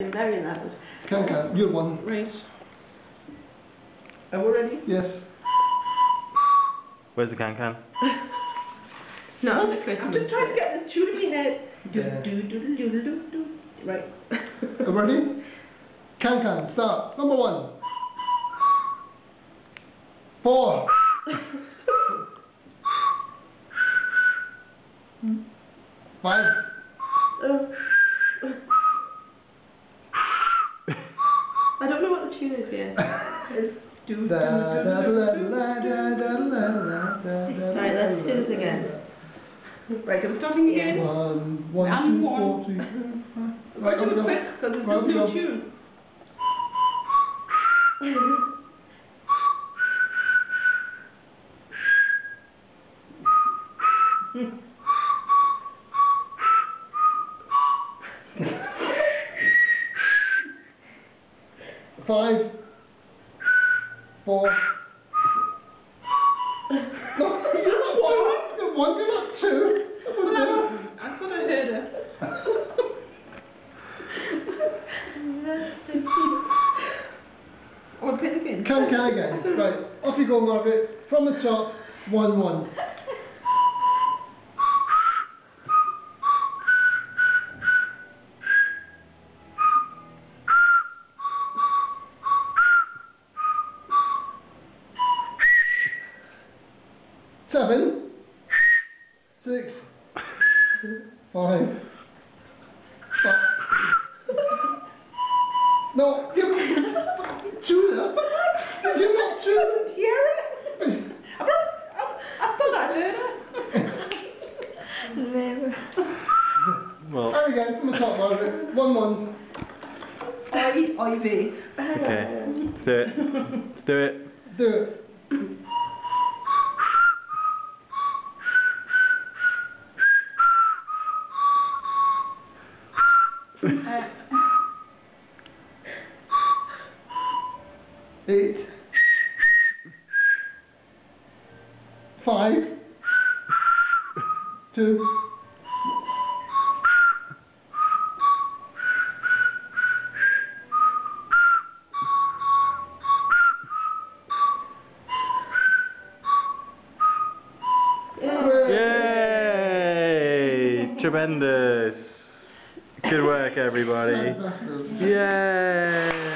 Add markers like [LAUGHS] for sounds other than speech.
very loud. Can can, you're one. Right. Are we ready? Yes. Where's the can can? No, I'm just trying to get the tune in my head. Do Yeah. do do do do do do. Right. Are you ready? Can can, start. Number one. Four. [LAUGHS] Five. Oh. I don't know what the tune is yet. It's do do do do let's do this again. Right, I'm starting again. One, one, And two, one. four, three, four, five. Right, Right, do go, it go. quick, because there's Right, just no go. tune. [LAUGHS] [LAUGHS] Five. Four. [LAUGHS] No, you're not one. You're one, you're not two. I thought I heard it. I want to play. Can can again. Right, off you go, Margaret. From the top, one one. Seven. Five. Five. No, you're two there. You're not two. Hear it? I'm not, I'm, I thought I heard it. Well, There we go, from the top, Margaret. One one. I, okay. Do it. Do it. Do it. Eight. Five. Two. Tremendous. Good work, everybody. [LAUGHS] Yay!